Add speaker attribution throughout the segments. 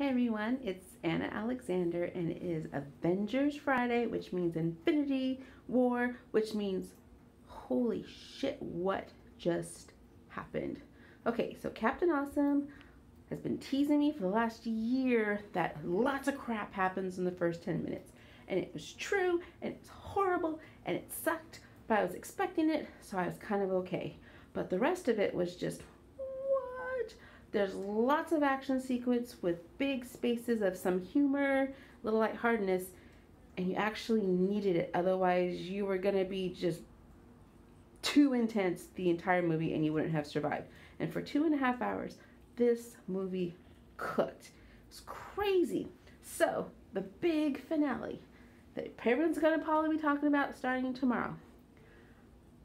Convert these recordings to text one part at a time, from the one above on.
Speaker 1: Hey everyone, it's Anna Alexander and it is Avengers Friday, which means Infinity War, which means holy shit, what just happened? Okay, so Captain Awesome has been teasing me for the last year that lots of crap happens in the first 10 minutes. And it was true, and it's horrible, and it sucked, but I was expecting it, so I was kind of okay. But the rest of it was just there's lots of action sequence with big spaces of some humor, little lightheartedness, and you actually needed it. Otherwise, you were going to be just too intense the entire movie and you wouldn't have survived. And for two and a half hours, this movie cooked. It's crazy. So, the big finale that everyone's going to probably be talking about starting tomorrow.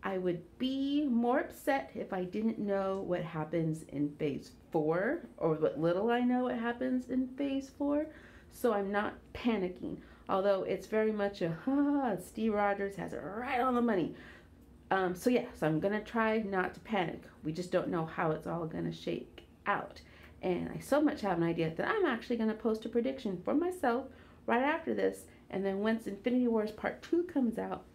Speaker 1: I would be more upset if I didn't know what happens in phase four or what little I know what happens in phase four. So I'm not panicking. Although it's very much a, ha, Steve Rogers has it right on the money. Um, so yeah, so I'm gonna try not to panic. We just don't know how it's all gonna shake out. And I so much have an idea that I'm actually gonna post a prediction for myself right after this. And then once Infinity Wars Part 2 comes out,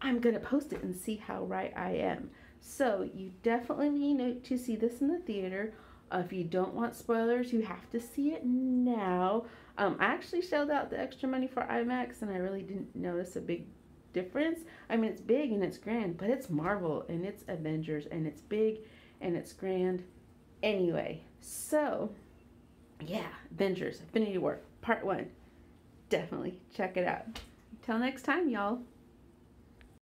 Speaker 1: I'm going to post it and see how right I am. So you definitely need to see this in the theater. Uh, if you don't want spoilers, you have to see it now. Um, I actually shelled out the extra money for IMAX and I really didn't notice a big difference. I mean, it's big and it's grand, but it's Marvel and it's Avengers and it's big and it's grand anyway. So, yeah, Avengers, Infinity War, part one. Definitely check it out. Till next time, y'all.